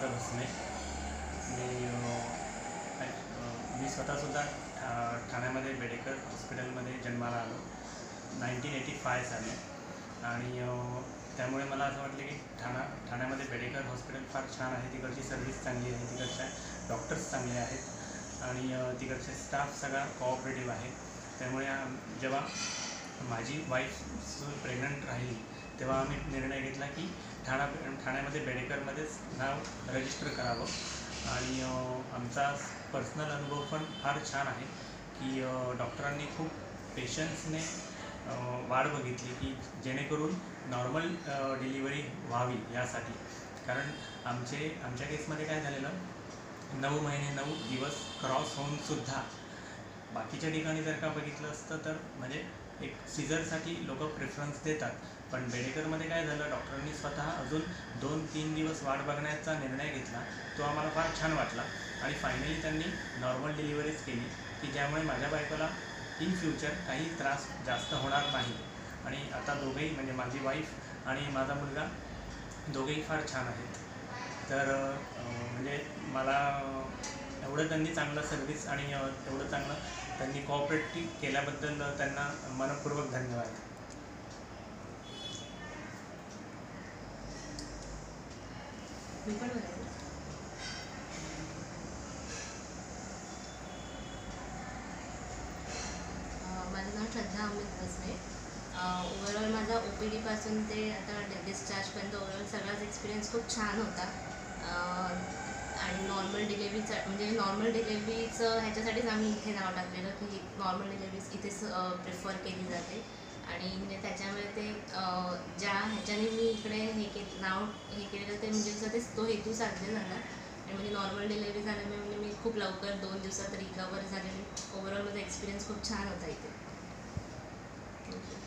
वसंत भसने मी मी स्वतःसुद्धा ठा ठाण्यामध्ये बेडेकर हॉस्पिटलमध्ये जन्माला आलो. नाईन्टीन एटी फाय साली आणि त्यामुळे मला असं वाटलं की ठाणा ठाण्यामध्ये बेडेकर हॉस्पिटल फार छान आहे. तिकडची सर्व्हिस चांगली आहे. तिकडच्या डॉक्टर्स चांगले आहेत. आणि तिकडचे स्टाफ सगळा कोऑपरेटिव्ह आहे. त्यामुळे जेव्हा माझी वाईफ प्रेग्नंट राहिली तेव्हा आम्ही निर्णय घेतला की ठाणा ठाण्यामध्ये बेडेकरमध्येच नाव रजिस्टर करावं. आणि आमचा पर्सनल अनुभव पण फार छान आहे की डॉक्टरांनी खूप पेशन्सने वाढ बघितली की जेणेकरून नॉर्मल डिलिव्हरी व्हावी यासाठी. कारण आमचे आमच्या केसमध्ये काय झालेलं? नऊ महिने नऊ दिवस क्रॉस होऊनसुद्धा बाकीच्या ठिकाणी जर का बघितलं असतं तर म्हणजे एक सीझरसाठी लोक प्रेफरन्स देतात. पण बेडेकरमध्ये काय झालं? डॉक्टरांनी स्वतः अजून दोन तीन दिवस वाट बघण्याचा निर्णय घेतला. तो आम्हाला फार छान वाटला. आणि फायनली त्यांनी नॉर्मल डिलिव्हरीच केली की ज्यामुळे माझ्या बायकोला इन फ्युचर काही त्रास जास्त होणार नाही. आणि आता दोघेही म्हणजे माझी वाईफ आणि माझा मुलगा दोघेही फार छान आहेत. तर म्हणजे मला एवढं त्यांनी चांगलं सर्व्हिस आणि एवढं चांगलं त्यांनी कॉपरेटिव्ह केल्याबद्दल त्यांना मनपूर्वक धन्यवाद. माझं नाव श्रद्धा अमित भसने ओव्हरऑल माझा ओ पी डीपासून ते आता डिस्चार्जपर्यंत ओव्हरऑल सगळाच एक्सपिरियन्स खूप छान होता. नॉर्मल डिलेवरीचा म्हणजे नॉर्मल डिलेवरीचं ह्याच्यासाठीच आम्ही इथे नाव टाकलेलं की नॉर्मल डिलेवरीज इथेच प्रिफर केली जाते. आणि म्हणजे त्याच्यामुळे ते ज्या ह्याच्याने मी इकडे हे के नाव हे केलेलं ते म्हणजे कसं ते तो हेतू साध्य झाला. आणि म्हणजे नॉर्मल डिलेवरी झाल्यामुळे म्हणजे मी खूप लवकर दोन दिवसात रिकवर झाले ओव्हरऑल माझा एक्सपिरियन्स खूप छान होता इथे. थँक्यू.